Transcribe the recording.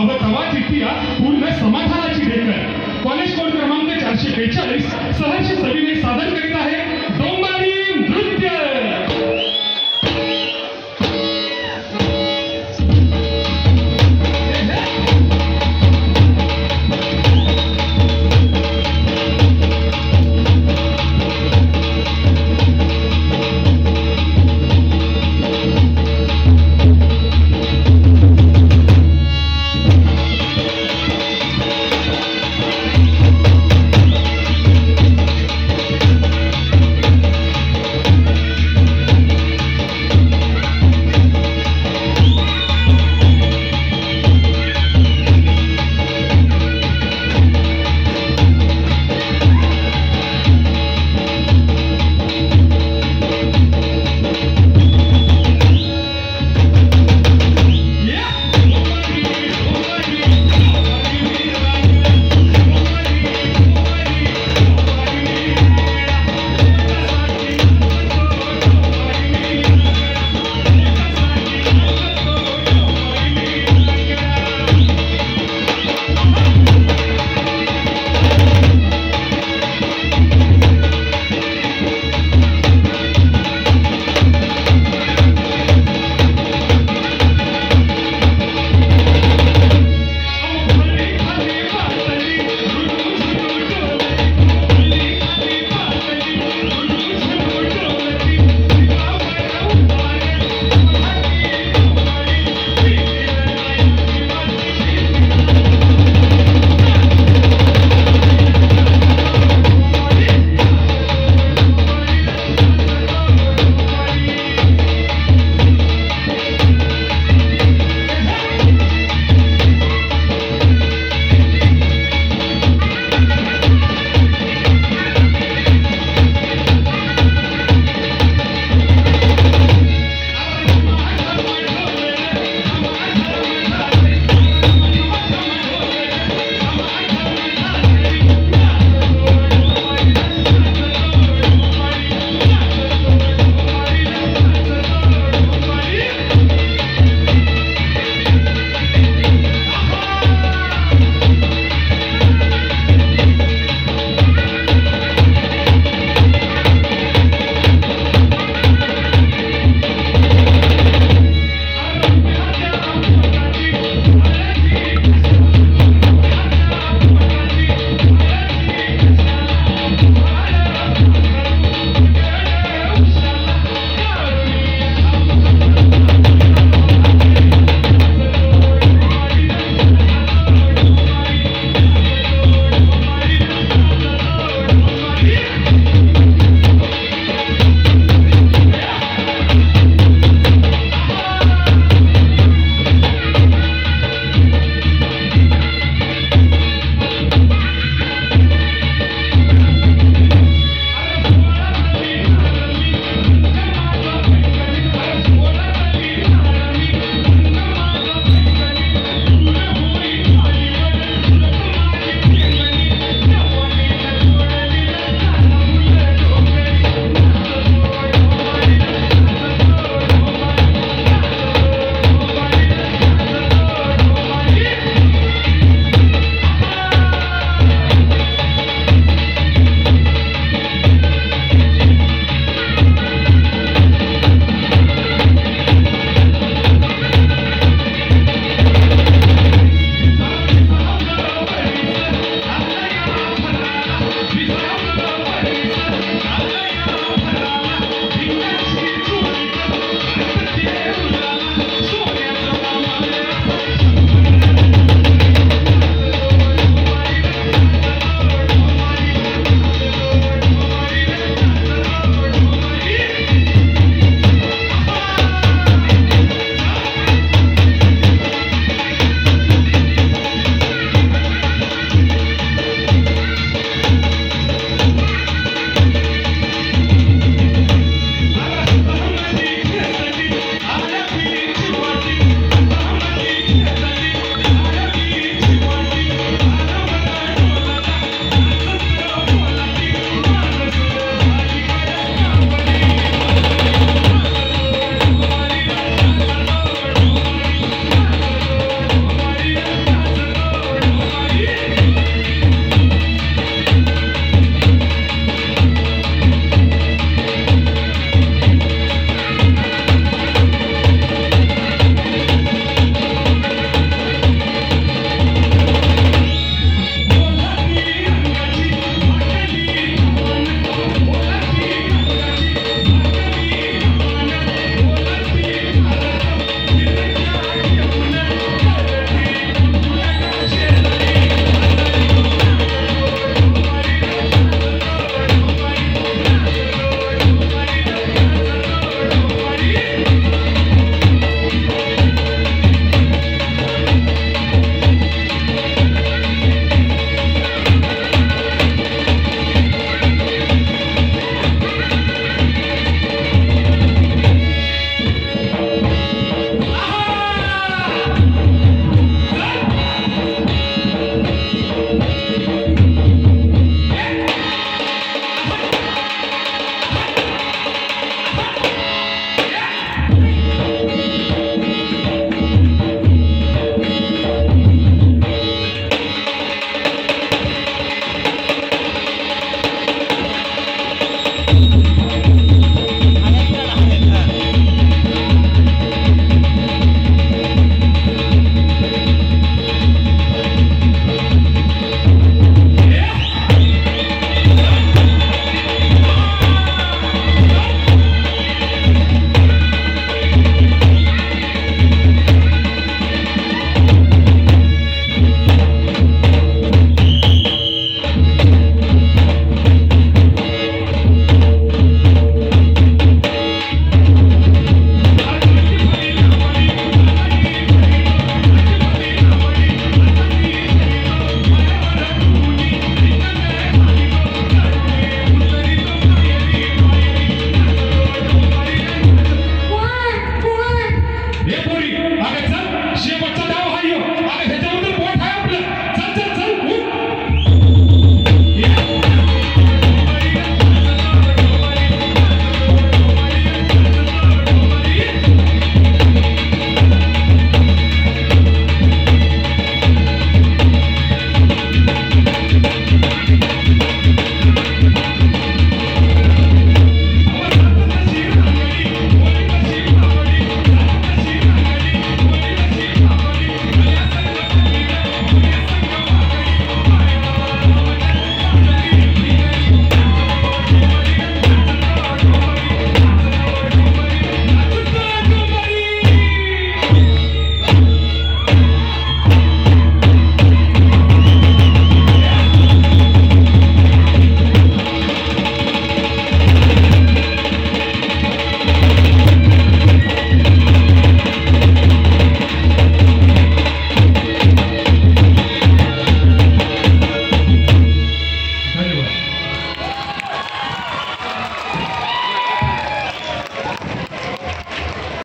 अगं तवा चिठ्ठी या. पूर्ण समाधानाची ढेकर कॉलेज कोड क्रमांक चारशे बेचाळीस सहाशे सविनय सादर करीत आहे.